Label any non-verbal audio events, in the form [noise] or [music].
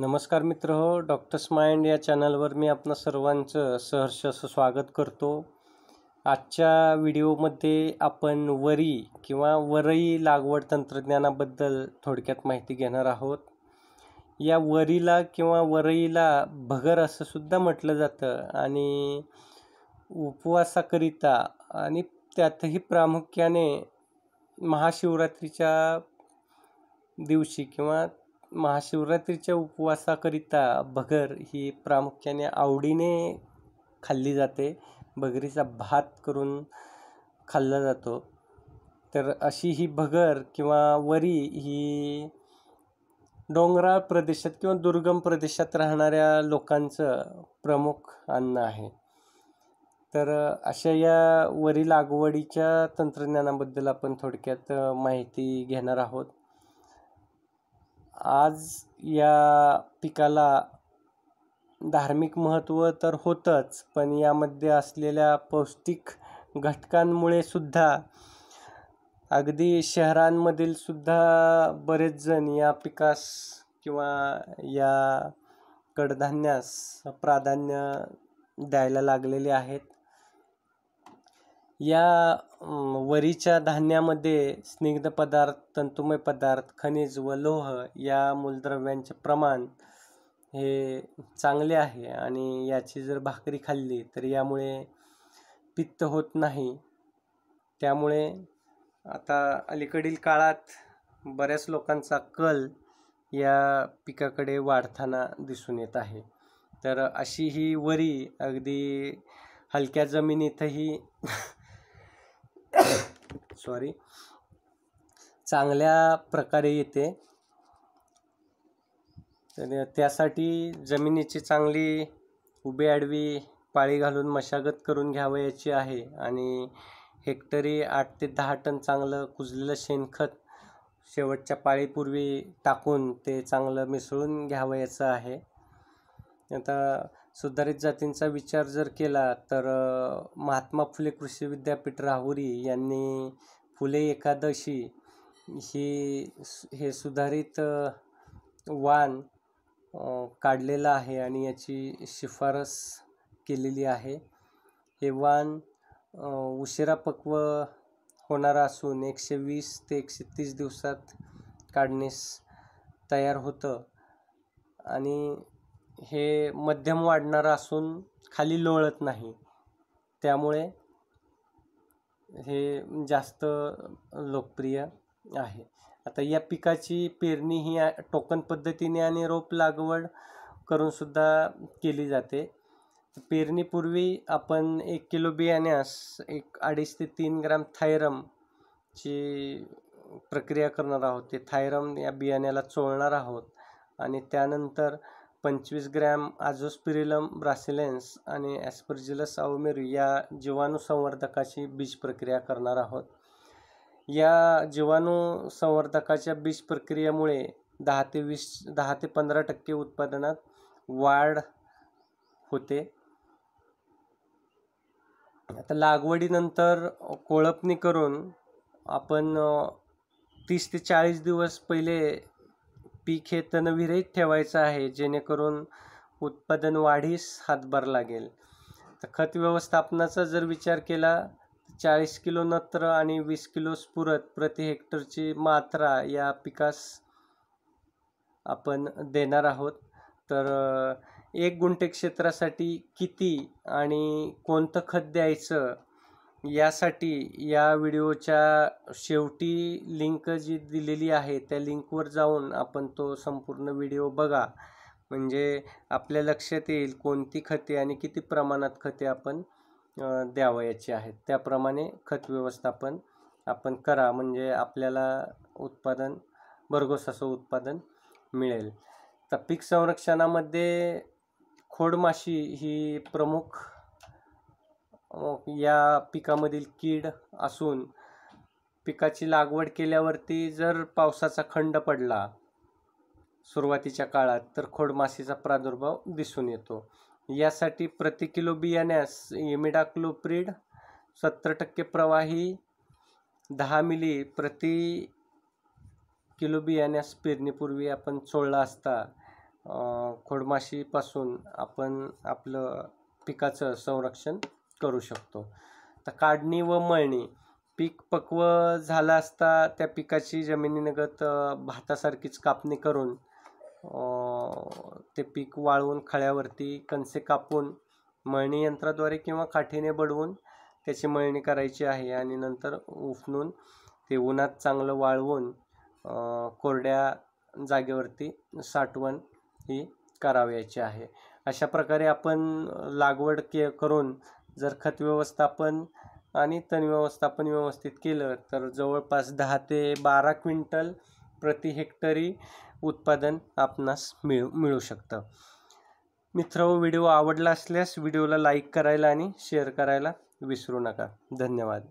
नमस्कार मित्र हो डॉक्टर्स माइंड या चॅनलवर मी आपणा सर्वांचं सहर्ष असं स्वागत करतो. आजच्या व्हिडिओमध्ये आपण वरी किंवा वरई लागवड तंत्रज्ञानाबद्दल थोडक्यात माहिती घेणार आहोत. या वरीला किंवा वरईला भगर असं सुद्धा म्हटलं जातं आणि उपवासाकरिता आणि त्यातही प्रामुख्याने महाशिवरात्रीच्या दिवशी किंवा महाशिवरात्रीच्या उपवासाकरिता भगर ही प्रामुख्याने आवडीने खाल्ली जाते. भगरीचा भात करून खाल्ला जातो. तर अशी ही भगर किंवा वरी ही डोंगराळ प्रदेशात किंवा दुर्गम प्रदेशात राहणाऱ्या लोकांचं प्रमुख अन्न आहे. तर अशा या वरी लागवडीच्या तंत्रज्ञानाबद्दल आपण थोडक्यात माहिती घेणार आहोत. आज या पिकाला धार्मिक महत्त्व तर होतंच पण यामध्ये असलेल्या पौष्टिक घटकांमुळे सुद्धा अगदी शहरांमधील सुद्धा बरेच जण या पिकास किंवा या कडधान्यास प्राधान्य द्यायला लागलेले आहेत. या वरीच्या धान्यामध्ये स्निग्ध पदार्थ तंतुमय पदार्थ खनिज व लोह या मूलद्रव्यांचे प्रमाण हे चांगले आहे आणि याची जर भाकरी खाल्ली तर यामुळे पित्त होत नाही. त्यामुळे आता अलीकडील काळात बऱ्याच लोकांचा कल या पिकाकडे वाढताना दिसून येत आहे. तर अशी ही वरी अगदी हलक्या जमिनीतही [laughs] सॉरी चांगल्या प्रकारे येते. तर त्यासाठी जमिनीची चांगली उभी आडवी पाळी घालून मशागत करून घ्यावयाची आहे. आणि हेक्टरी आठ ते दहा टन चांगलं कुजलेलं शेणखत शेवटच्या पाळीपूर्वी टाकून ते चांगलं मिसळून घ्यावयाचं आहे. आता सुधारित जातींचा विचार जर केला तर महात्मा फुले कृषी विद्यापीठ राहुरी यांनी फुले एकादशी ही हे सुधारित वाण काढलेलं आहे आणि याची शिफारस केलेली आहे. हे वाण उशिरा पक्व होणारा असून एकशे वीस ते एकशे तीस दिवसात काढण्यास तयार होतं. आणि हे मध्यम वाढणारं असून खाली लोळत नाही. त्यामुळे हे जास्त लोकप्रिय आहे. आता या पिकाची पेरणी ही टोकन पद्धतीने आणि रोप लागवड करूनसुद्धा केली जाते. पेरणीपूर्वी आपण एक किलो बियाण्यास एक अडीच ते तीन ग्राम थायरमची प्रक्रिया करणार आहोत. ते थायरम या बियाण्याला चोळणार आहोत आणि त्यानंतर पंचवीस ग्रॅम आझोस्पिरिलम ब्रासिलेन्स आणि ॲस्परजिलस आवमेरू या जीवाणू संवर्धकाची बीज प्रक्रिया करणार आहोत. या जीवाणू संवर्धकाच्या बीज प्रक्रियेमुळे दहा ते वीस दहा ते पंधरा टक्के उत्पादनात वाढ होते. आता लागवडीनंतर कोळपणी करून आपण तीस ते चाळीस दिवस पहिले पीक हे तणविरहित ठेवायचं आहे जेणेकरून उत्पादन वाढीस हातभार लागेल. तर खत व्यवस्थापनाचा जर विचार केला चाळीस किलो नत्र आणि वीस किलो स्फुरत प्रति हेक्टरची मात्रा या पिकास आपण देणार आहोत. तर एक गुंठे क्षेत्रासाठी किती आणि कोणतं खत द्यायचं यासाठी या व्हिडिओच्या शेवटी लिंक जी दिलेली आहे त्या लिंकवर जाऊन आपण तो संपूर्ण व्हिडिओ बघा. म्हणजे आपल्या लक्षात येईल कोणती खते आणि किती प्रमाणात खते आपण द्यावयाची आहेत. त्याप्रमाणे खत व्यवस्थापन आपण करा. म्हणजे आपल्याला उत्पादन भरघोस असं उत्पादन मिळेल. तर पीक संरक्षणामध्ये खोडमाशी ही प्रमुख या पिकामधील कीड असून पिकाची लागवड केल्यावरती जर पावसाचा खंड पडला सुरुवातीच्या काळात तर खोडमाशीचा प्रादुर्भाव दिसून येतो. यासाठी प्रति किलो बियाण्यास इमिडाक्लोप्रिड सत्तर टक्के प्रवाही दहा मिली प्रति किलो बियाण्यास पेरणीपूर्वी आपण चोळला असता खोडमाशीपासून आपण आपलं पिकाचं संरक्षण करू शकतो. तर काढणी व मळणी पीक पक्व झालं असता त्या पिकाची जमिनीनगत भातासारखीच कापणी करून ते पीक वाळवून खळ्यावरती कणसे कापून मळणी यंत्राद्वारे किंवा काठीने बडवून त्याची मळणी करायची आहे आणि नंतर उफणून ते उन्हात चांगलं वाळवून कोरड्या जागेवरती साठवण ही करावयाची आहे. अशा प्रकारे आपण लागवड के करून जर खत व्यवस्थापन आणि तण व्यवस्थापन व्यवस्थित केलं तर जवळपास दहा ते बारा क्विंटल प्रति हेक्टरी उत्पादन आपणास मिळू मिळू शकतं. मित्र हो व्हिडिओ आवडला असल्यास व्हिडिओला लाईक करायला आणि शेअर करायला विसरू नका. धन्यवाद.